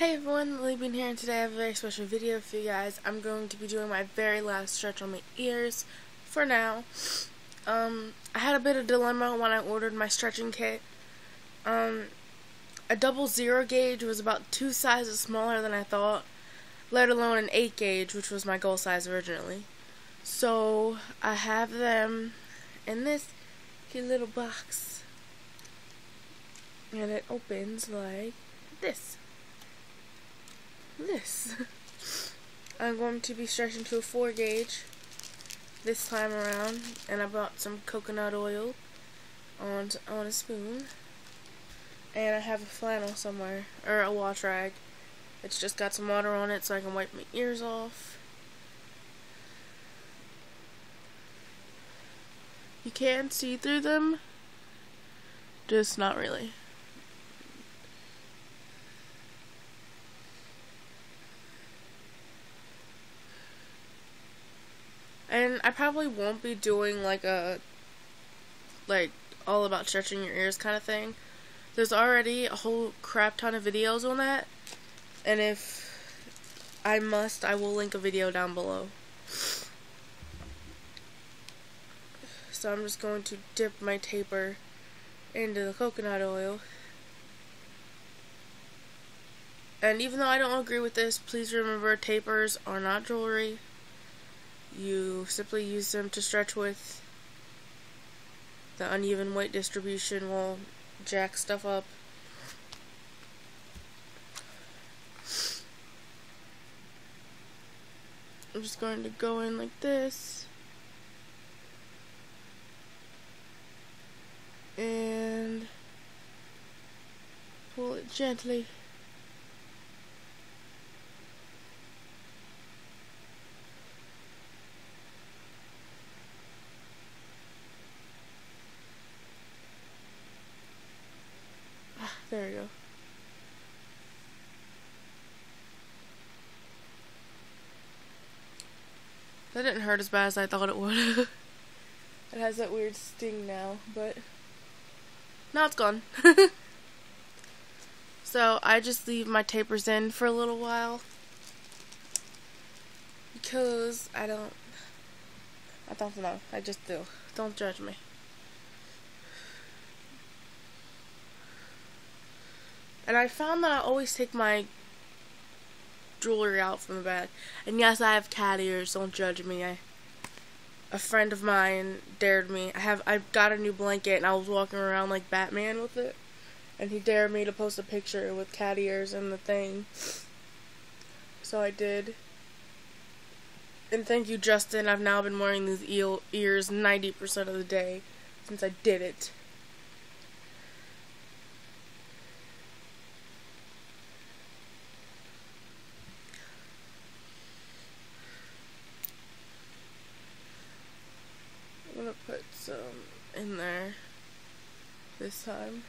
Hey everyone, Lily here, and today I have a very special video for you guys. I'm going to be doing my very last stretch on my ears for now. Um, I had a bit of dilemma when I ordered my stretching kit. Um, a double zero gauge was about two sizes smaller than I thought, let alone an 8 gauge, which was my goal size originally. So, I have them in this cute little box. And it opens like this this. I'm going to be stretching to a 4 gauge this time around and I brought some coconut oil on, on a spoon. And I have a flannel somewhere or a wash rag. It's just got some water on it so I can wipe my ears off. You can see through them just not really I probably won't be doing like a like all about stretching your ears kind of thing. There's already a whole crap ton of videos on that. And if I must, I will link a video down below. So I'm just going to dip my taper into the coconut oil. And even though I don't agree with this, please remember tapers are not jewelry. You simply use them to stretch with. The uneven weight distribution will jack stuff up. I'm just going to go in like this. And pull it gently. There we go. That didn't hurt as bad as I thought it would. it has that weird sting now, but now it's gone. so I just leave my tapers in for a little while because I don't I don't know. I just do. Don't judge me. And I found that I always take my jewelry out from the bag. And yes, I have cat ears. Don't judge me. I, a friend of mine dared me. I have I got a new blanket and I was walking around like Batman with it. And he dared me to post a picture with cat ears and the thing. So I did. And thank you, Justin. I've now been wearing these eel ears 90% of the day since I did it. Gonna put some in there this time.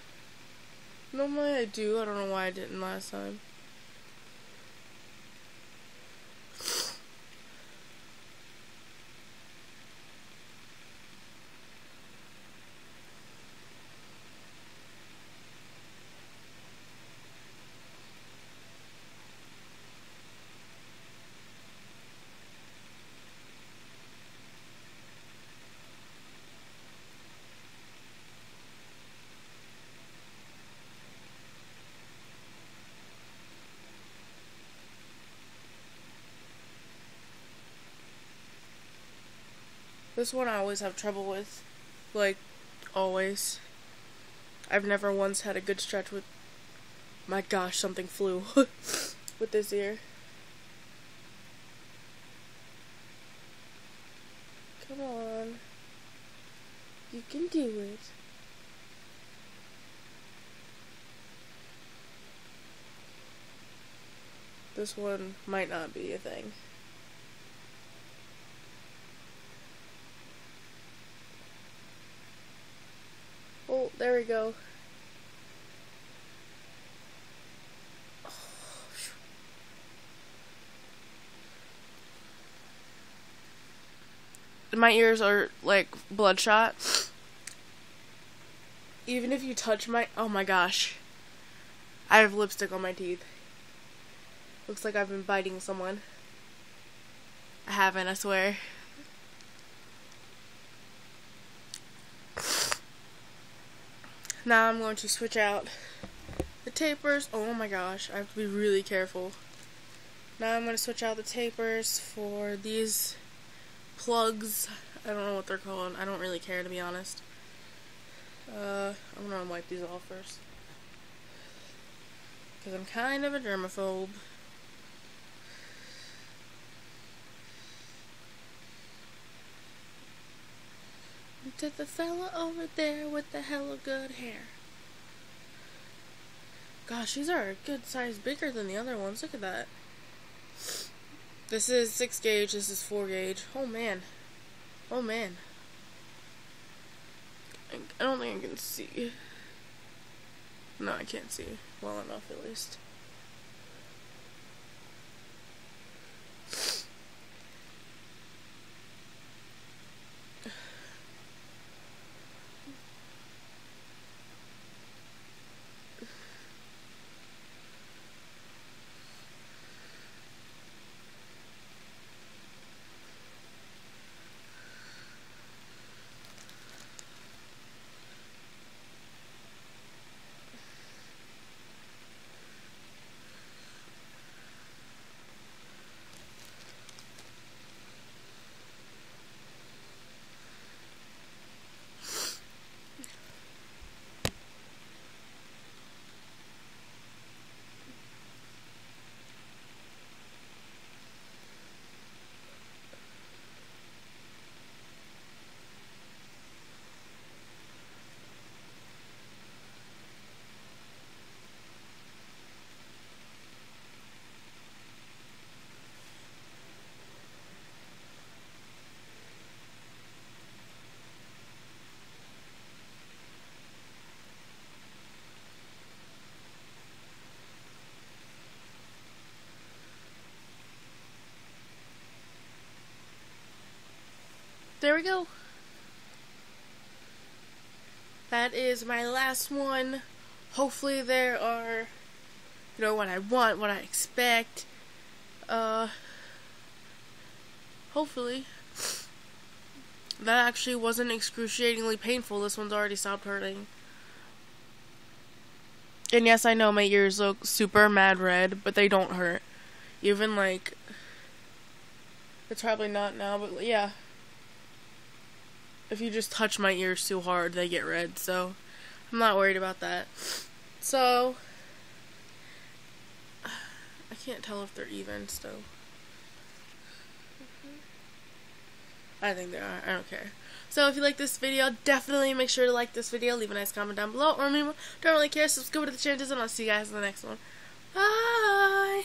Normally I do, I don't know why I didn't last time. This one I always have trouble with. Like, always. I've never once had a good stretch with. My gosh, something flew with this ear. Come on. You can do it. This one might not be a thing. Oh, there we go. My ears are like bloodshot. Even if you touch my oh my gosh. I have lipstick on my teeth. Looks like I've been biting someone. I haven't, I swear. Now I'm going to switch out the tapers. Oh my gosh, I have to be really careful. Now I'm going to switch out the tapers for these plugs. I don't know what they're called. I don't really care to be honest. Uh, I'm going to wipe these off first. Because I'm kind of a germaphobe. To the fella over there with the hella good hair. Gosh, these are a good size bigger than the other ones. Look at that. This is 6 gauge, this is 4 gauge. Oh man. Oh man. I don't think I can see. No, I can't see well enough at least. There we go. That is my last one. Hopefully there are, you know, what I want, what I expect. Uh, hopefully. That actually wasn't excruciatingly painful. This one's already stopped hurting. And yes, I know my ears look super mad red, but they don't hurt. Even like, it's probably not now, but yeah if you just touch my ears too hard, they get red. So I'm not worried about that. So I can't tell if they're even still. I think they are. I don't care. So if you like this video, definitely make sure to like this video. Leave a nice comment down below. Or I don't really care. Subscribe to the channel, and I'll see you guys in the next one. Bye!